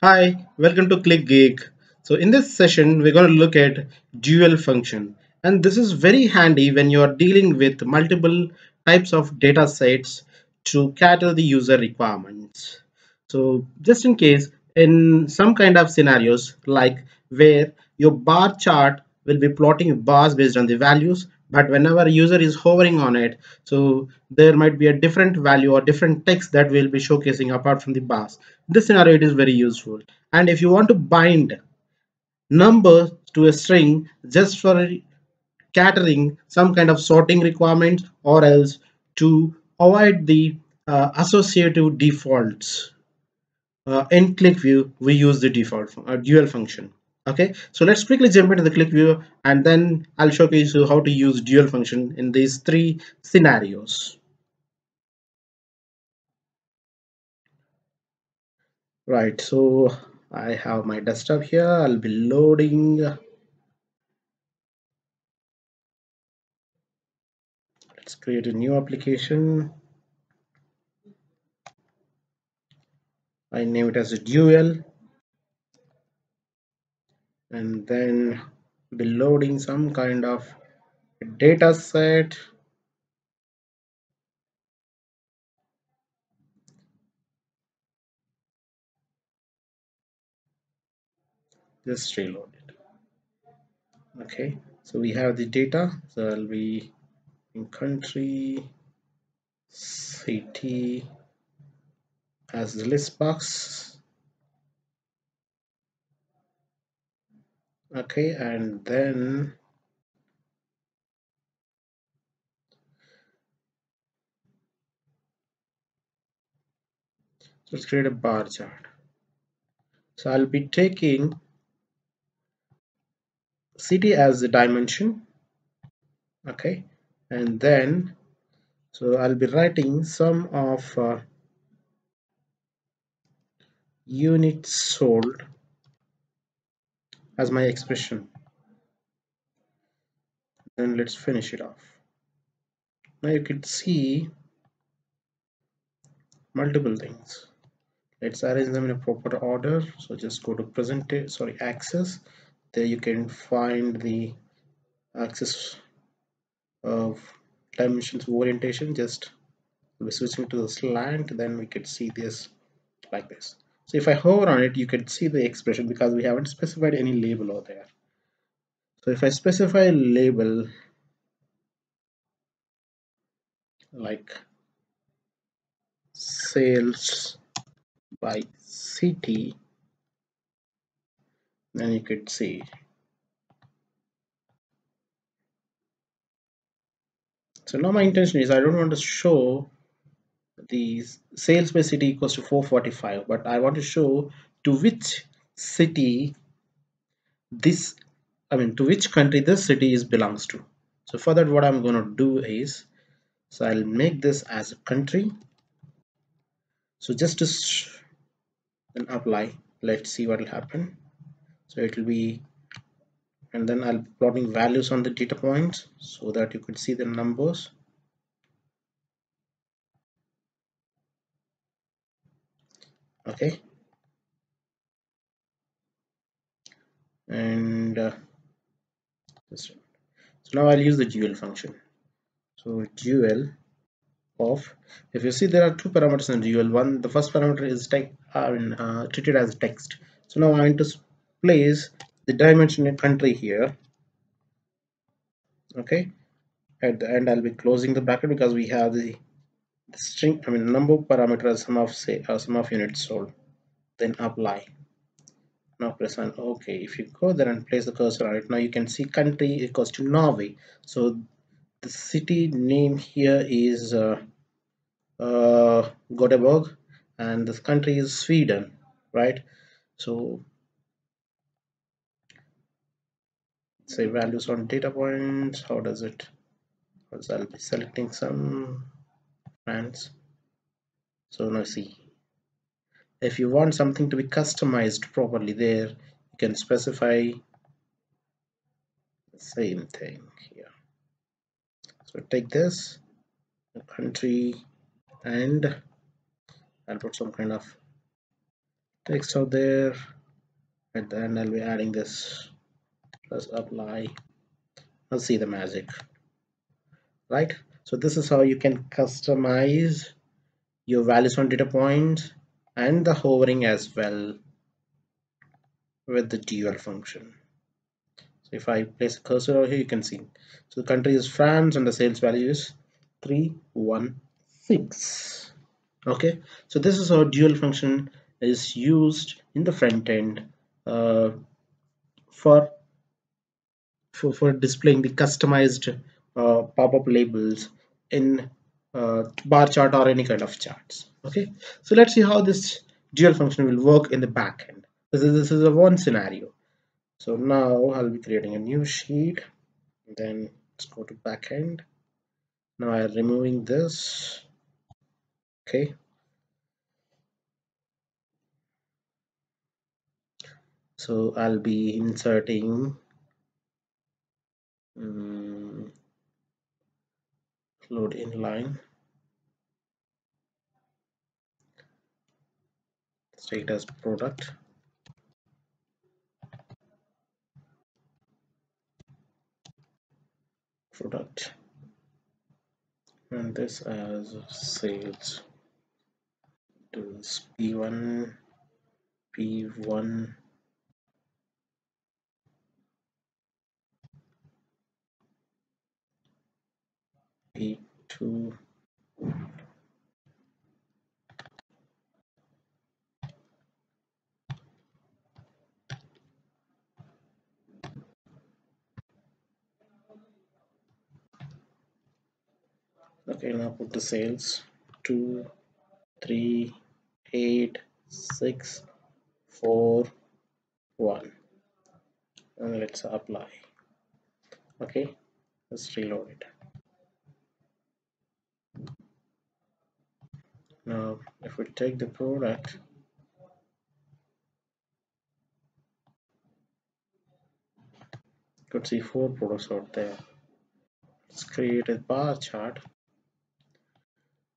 Hi, welcome to QlikGeek. So in this session, we're going to look at dual function. And this is very handy when you are dealing with multiple types of data sets to cater the user requirements. So just in case, in some kind of scenarios, like where your bar chart will be plotting bars based on the values, but whenever user is hovering on it, so there might be a different value or different text that will be showcasing apart from the bars. This scenario it is very useful. And if you want to bind numbers to a string just for catering some kind of sorting requirements or else to avoid the uh, associative defaults uh, in QlikView we use the default uh, dual function okay so let's quickly jump into the QlikView and then i'll showcase you how to use dual function in these three scenarios. Right so i have my desktop here. I'll be loading. Let's create a new application. I name it as a dual and then be loading some kind of data set. Just reload it. Okay so we have the data. So I'll be in country city as the list box okay and then let's create a bar chart. So I'll be taking city as the dimension okay? And then so I'll be writing sum of uh, units sold as my expression. Then let's finish it off. Now you could see multiple things. Let's arrange them in a proper order. So just go to present sorry axis there you can find the axis of dimensions orientation. Just we're switching to the slant. Then we could see this like this so if I hover on it you can see the expression because we haven't specified any label over there. So if I specify label like sales by city then you could see so now my intention is I don't want to show the sales by city equals to 445 but I want to show to which city this I mean to which country this city is belongs to. So for that what I'm going to do is so I'll make this as a country. So just to then apply. Let's see what will happen. So it will be and then I'll plotting values on the data points so that you could see the numbers okay. And uh, so now I'll use the dual function. So dual of if you see there are two parameters in dual one the first parameter is I mean, uh, treated as text. So now I want to place the dimension in country here. Okay. At the end I'll be closing the bracket because we have the, the string I mean number parameter as sum of say uh, sum of units sold then apply. Now press on ok. If you go there and place the cursor on it now you can see country equals to Norway. So the city name here is uh, uh, Göteborg and this country is Sweden right? So say values on data points how does it because I'll be selecting some France so now see. If you want something to be customized properly there you can specify the same thing here. So take this country and I'll put some kind of text out there. And then I'll be adding this plus apply. Let's see the magic. Right so this is how you can customize your values on data points and the hovering as well with the dual function. So if I place a cursor over here you can see. So the country is France and the sales value is 316 okay? So this is how dual function is used in the front end uh, for, for for displaying the customized uh, pop-up labels in uh, bar chart or any kind of charts. Okay? So let's see how this dual function will work in the back end. This is this is a one scenario. So now I'll be creating a new sheet. Then let's go to backend now I'm removing this. Okay? So I'll be inserting um, load inline state as product. Product. And this as sales. To p1 p1 p2 okay now put the sales. Two three eight six four one. And let's apply. Okay let's reload it now if we take the product you could see four products out there. Let's create a bar chart.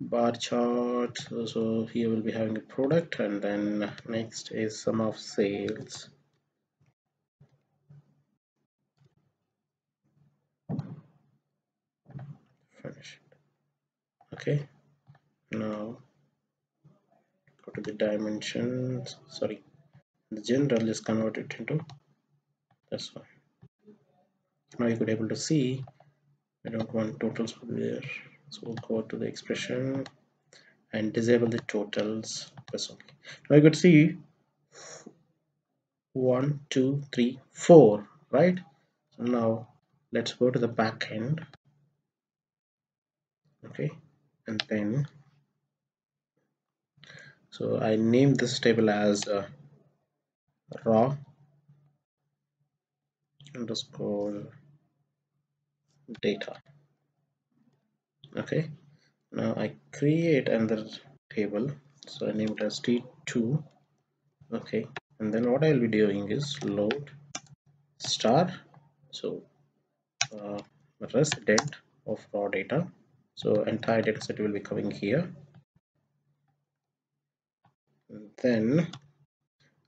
Bar chart so here we'll be having a product and then next is sum of sales. Finish. Okay. Now go to the dimensions? Sorry. The general is converted into this one. Now you could able to see I don't want totals there. So we'll go to the expression and disable the totals. Only now you could see one two three four right? So now let's go to the back end. Okay. And then so I named this table as uh, raw underscore data. Okay. Now I create another table. So I name it as t2 okay. And then what I'll be doing is load star. So uh, resident of raw data. So entire data set will be coming here then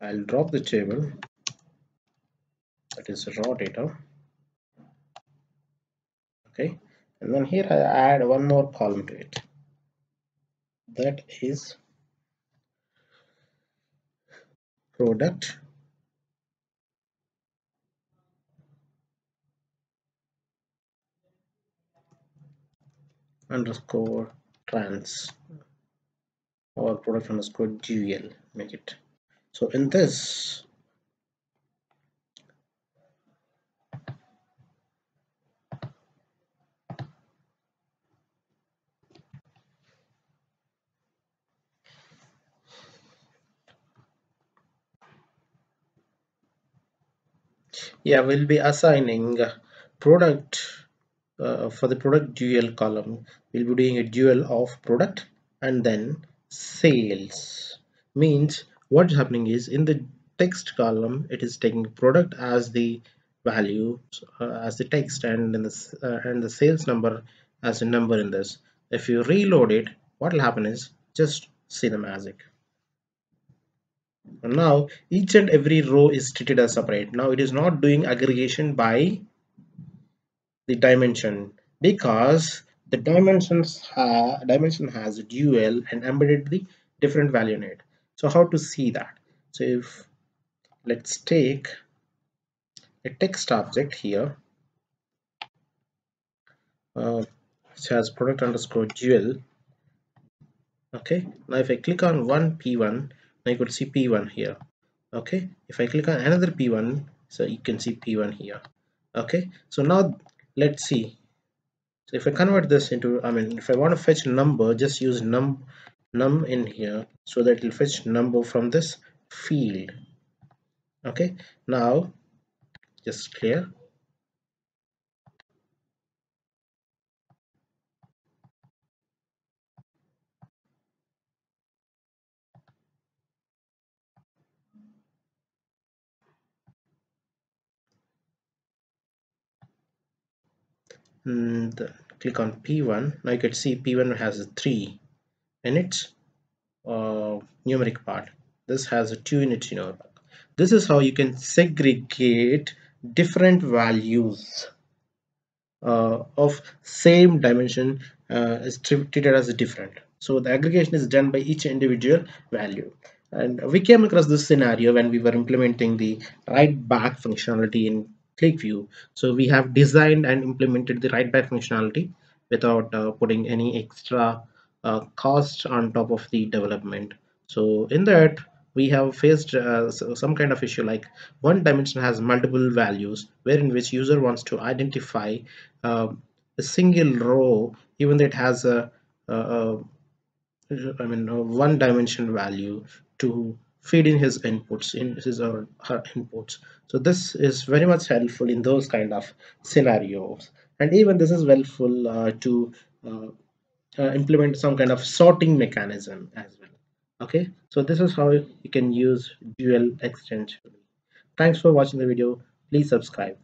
I'll drop the table. That is raw data. Okay. And then here I add one more column to it. That is product. Underscore trans or product underscore dual make it. So in this yeah we'll be assigning product uh, for the product dual column. We'll be doing a dual of product and then sales means what's happening is in the text column it is taking product as the value uh, as the text and in the uh, and the sales number as a number in this. If you reload it what will happen is just see the magic. And now each and every row is treated as separate. Now it is not doing aggregation by the dimension because the dimensions ha dimension has dual and embedded the different value in it. So how to see that? So if let's take a text object here uh, which has product underscore dual. Okay now if I click on one p1 now you could see p1 here. Okay if I click on another p1 so you can see p1 here. Okay so now let's see so if I convert this into I mean if I want to fetch number just use num num in here so that it will fetch number from this field. Okay now just clear. Mm, and click on p1 now you can see p1 has a 3 in its uh, numeric part. This has a 2 in its numeric this is how you can segregate different values uh, of same dimension uh, is treated as different. So the aggregation is done by each individual value. And we came across this scenario when we were implementing the write back functionality in QlikView. So we have designed and implemented the write back functionality without uh, putting any extra uh, cost on top of the development. So in that we have faced uh, some kind of issue like one dimension has multiple values wherein which user wants to identify uh, a single row even though it has a, a, a I mean a one dimension value to feed in his inputs in his or her inputs. So this is very much helpful in those kind of scenarios. And even this is helpful uh, to uh, uh, implement some kind of sorting mechanism as well. Okay? So this is how you can use dual extension. Thanks for watching the video. Please subscribe